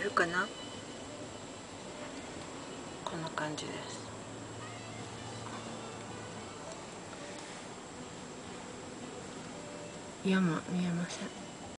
るかな？こんな感じです。山見えません。